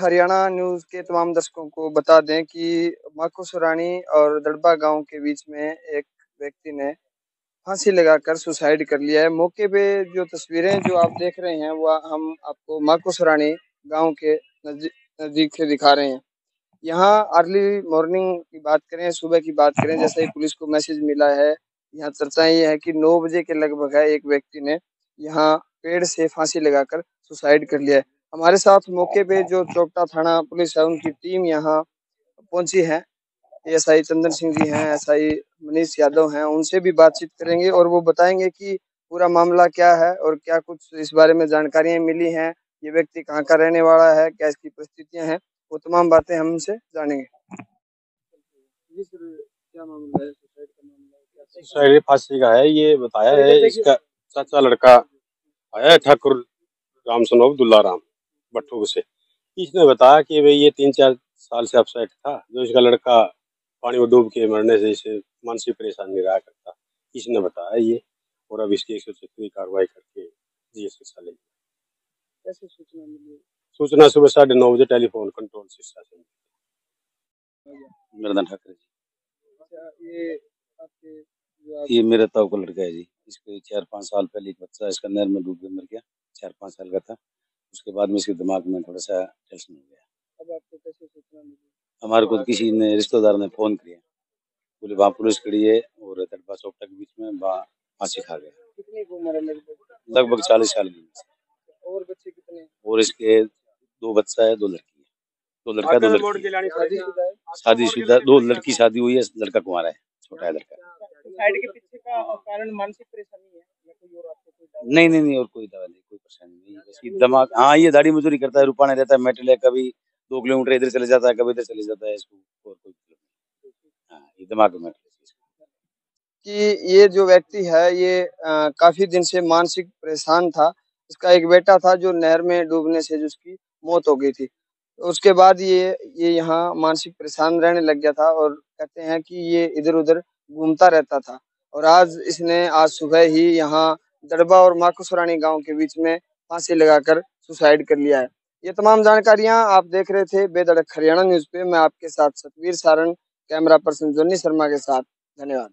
Haryana news के तमाम दर्शकों को बता दें कि माकोसरानी और दड़बा गाँव के बीच में एक व्यक्ति ने फांसी लगाकर सुसाइड कर लिया है। मौके पे जो तस्वीरें जो आप देख रहे हैं, वह हम आपको माकोसरानी गाँव के नज़दीक से दिखा रहे हैं। यहाँ अर्ली मॉर्निंग की बात करें, सुबह की बात करें, जैसे ही पुलिस को मैसेज मिला है यहाँ चर्चा ये है कि नौ बजे के लगभग है, एक व्यक्ति ने यहाँ पेड़ से फांसी लगाकर सुसाइड कर लिया है। हमारे साथ मौके पे जो चौकटा थाना पुलिस है, उनकी टीम यहाँ पहुँची है। एस आई चंदन सिंह जी हैं एस आई मनीष यादव हैं, उनसे भी बातचीत करेंगे और वो बताएँगे कि पूरा मामला क्या है और क्या कुछ इस बारे में जानकारियाँ मिली हैं, ये व्यक्ति कहाँ का रहने वाला है, क्या इसकी परिस्थितियाँ हैं, वो तमाम बातें हम उनसे जानेंगे सुसाइड फांसी का है ये बताया है इसका चाचा लड़का आया है ठाकुर राम सनोब दुल्ला राम बट्टू से। इसने बताया कि भाई ये तीन चार साल से अपसेट था जो इसका लड़का पानी में डूब के मरने से इसे मानसिक परेशानी रहा करता। इसने बताया ये और अब इसकी एक सौ छत्तीस कार्रवाई करके जी एस साले कैसे सूचना मिली? सूचना सुबह साढ़े नौ बजे टेलीफोन कंट्रोल सिस्टम से मेरा नाम ठाकर जी। अच्छा ये आपके ये मेरा ताऊ का लड़का है जी। इसको चार पाँच साल पहले एक बच्चा इसका नहर में डूब के मर गया। चार पाँच साल का था। उसके बाद में इसके दिमाग में थोड़ा सा टेंशन हो गया। अब आपको कैसे सूचना मिली? हमारे को किसी ने रिश्तेदार ने फ़ोन किया। बोले वहाँ पुलिस खड़ी है और तड़पा चौकटा के बीच में वहाँ फांसी खा गया। लगभग चालीस साल की और बच्चे कितने और इसके दो बच्चा है दो लड़की है। दो लड़का दो लड़की शादी शुदा दो लड़की शादी हुई है लड़का कुमारा है छोटा है लड़का। साइड के पीछे का कारण मानसिक परेशानी है या कोई और आपको कोई दवा नहीं नहीं नहीं और कोई दवा नहीं कोई परेशानी नहीं बस ये दिमाग हाँ ये दाढ़ी मजदूरी करता है रुपाने रहता है मेटल है कभी दो किलोमीटर इधर चले जाता है कभी इधर चले जाता है इसको और कोई नहीं। हाँ ये दिमाग में मेटल कि ये जो व्यक्ति है ये अ, काफ़ी दिन से मानसिक परेशान था इसका एक बेटा था जो नहर में डूबने से जिसकी मौत हो गई थी। उसके बाद ये ये यहाँ मानसिक परेशान रहने लग गया था और कहते हैं कि ये इधर उधर घूमता रहता था। और आज इसने आज सुबह ही यहाँ दड़बा और माकुसरानी गाँव के बीच में फांसी लगाकर सुसाइड कर लिया है। ये तमाम जानकारियाँ आप देख रहे थे बेधड़क हरियाणा न्यूज़ पे। मैं आपके साथ सतवीर सारण कैमरा पर्सन जोनी शर्मा के साथ। धन्यवाद।